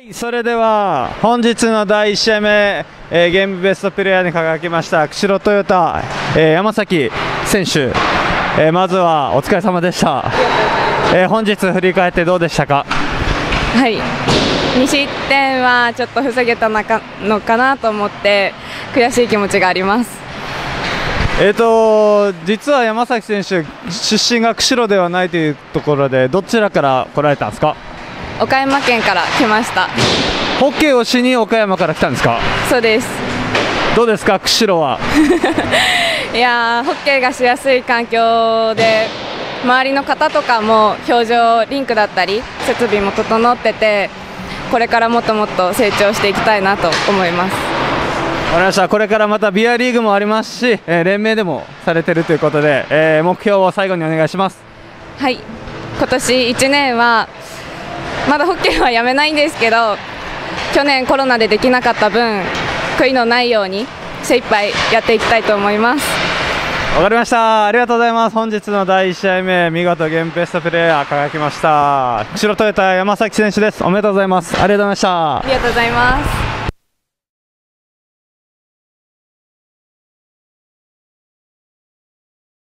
はいそれでは本日の第1試合目、えーゲームベストプレイヤーに輝きました釧路トヨタ、えー山崎選手、えーまずはお疲れ様でした、えー本日振り返ってどうでしたか？はい。2失点はちょっと防げたのかのかなと思って悔しい気持ちがあります。えー、と実は山崎選手出身が釧路ではないというところでどちらから来られたんですか？岡山県から来ました。ホッケーをしに岡山から来たんですか？そうです。どうですか？釧路は。いやーホッケーがしやすい環境で周りの方とかも表情リンクだったり設備も整っててこれからもっともっと成長していきたいなと思います。わかりました。これからまたビアリーグもありますし、えー連盟でもされてるということで、えー目標を最後にお願いします。はい。今年1年はまだホッケーはやめないんですけど去年コロナでできなかった分悔いのないように精一杯やっていきたいと思います。わかりました。ありがとうございます。本日の第1試合目見事ゲームベストプレーヤー輝きました。釧路トヨタ山崎選手です。おめでとうございます。ありがとうございました。ありがとうございます